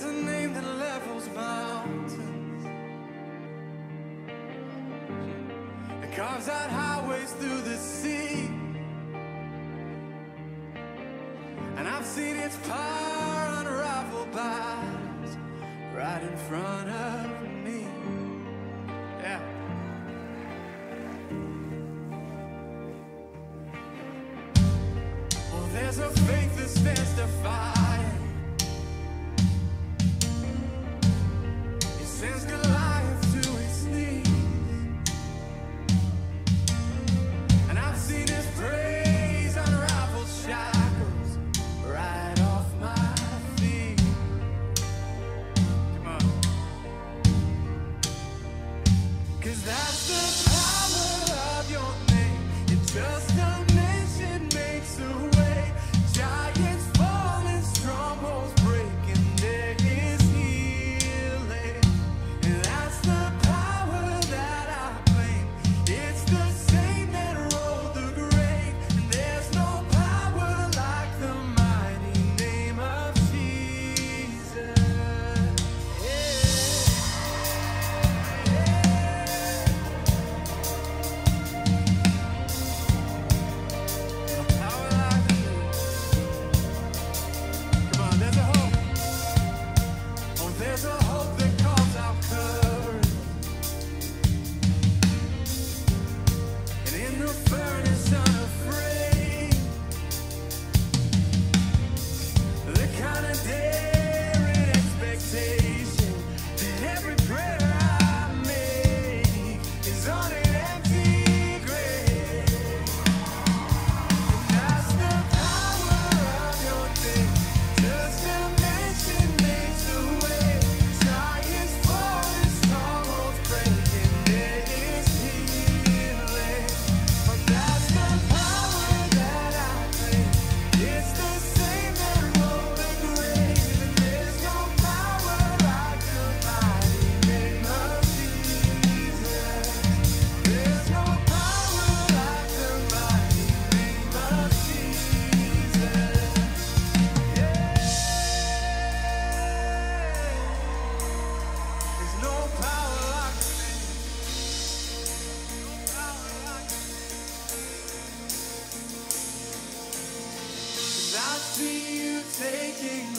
There's a name that levels mountains. It carves out highways through the sea. And I've seen its power unraveled by Right in front of me. Yeah. There's a faith that stands. Just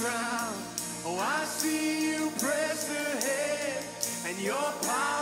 round. Oh, I see you press the head, and your power.